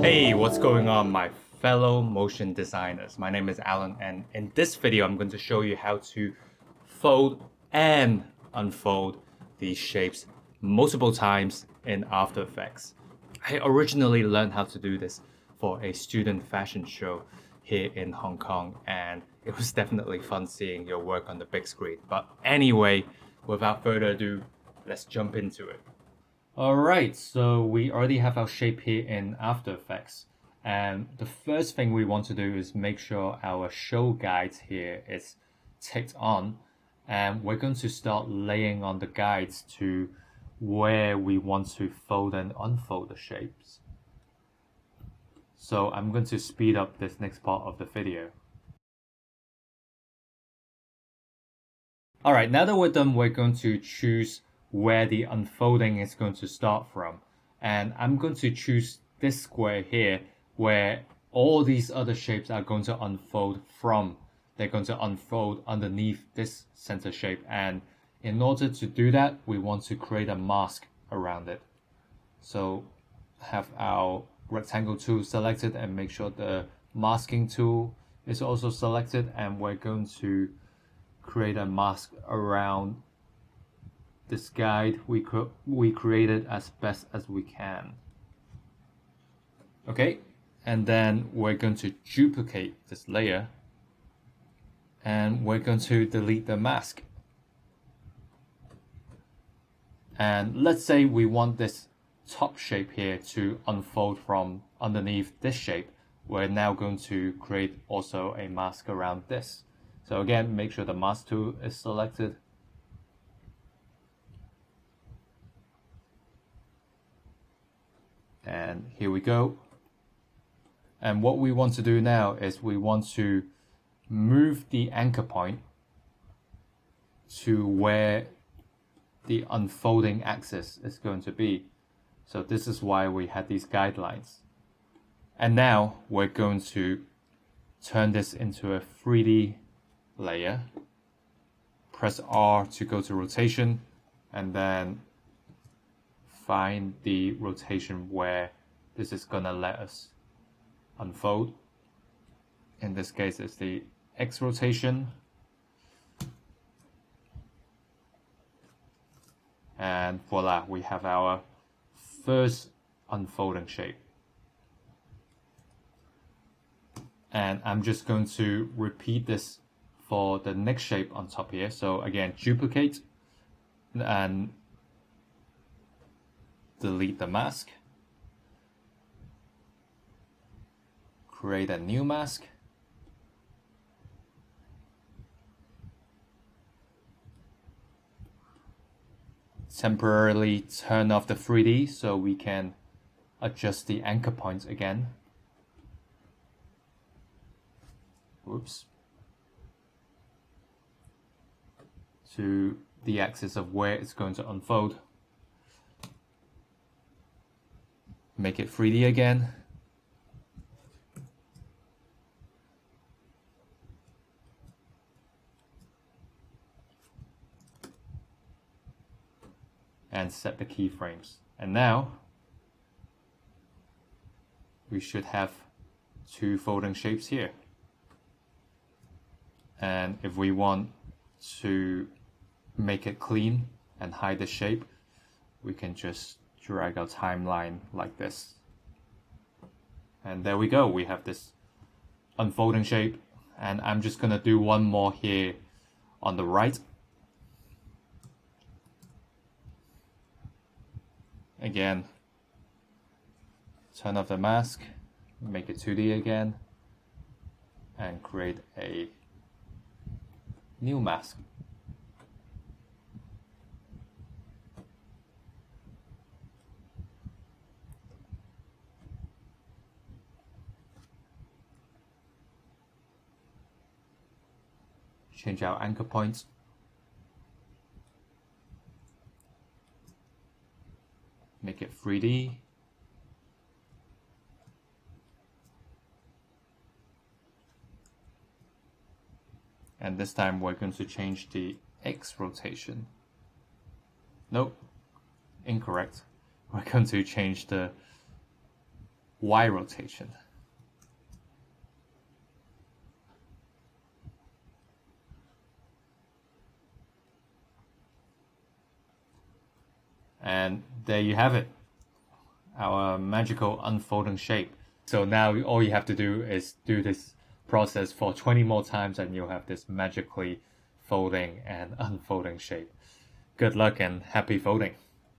Hey, what's going on my fellow motion designers? My name is Alan and in this video I'm going to show you how to fold and unfold these shapes multiple times in After Effects. I originally learned how to do this for a student fashion show here in Hong Kong and it was definitely fun seeing your work on the big screen. But anyway, without further ado, let's jump into it. Alright, so we already have our shape here in After Effects. And the first thing we want to do is make sure our show guides here is ticked on. And we're going to start laying on the guides to where we want to fold and unfold the shapes. So I'm going to speed up this next part of the video. Alright, now that we're done, we're going to choose where the unfolding is going to start from. And I'm going to choose this square here where all these other shapes are going to unfold from. They're going to unfold underneath this center shape. And in order to do that, we want to create a mask around it. So have our rectangle tool selected and make sure the masking tool is also selected and we're going to create a mask around this guide we, we created as best as we can. Okay, and then we're going to duplicate this layer and we're going to delete the mask. And let's say we want this top shape here to unfold from underneath this shape. We're now going to create also a mask around this. So again, make sure the mask tool is selected and here we go. And what we want to do now is we want to move the anchor point to where the unfolding axis is going to be. So this is why we had these guidelines. And now we're going to turn this into a 3D layer. Press R to go to rotation and then find the rotation where this is gonna let us unfold. In this case, it's the X rotation. And voila, we have our first unfolding shape. And I'm just going to repeat this for the next shape on top here. So again, duplicate and delete the mask, create a new mask, temporarily turn off the 3D so we can adjust the anchor points again. Whoops. To the axis of where it's going to unfold. Make it 3D again. And set the keyframes. And now we should have two folding shapes here. And if we want to make it clean and hide the shape, we can just drag our timeline like this. And there we go, we have this unfolding shape. And I'm just gonna do one more here on the right. Again, turn off the mask, make it 2D again, and create a new mask. Change our anchor points. Make it 3D. And this time we're going to change the X rotation. Nope. incorrect. We're going to change the Y rotation. And there you have it, our magical unfolding shape. So now all you have to do is do this process for 20 more times and you'll have this magically folding and unfolding shape. Good luck and happy folding.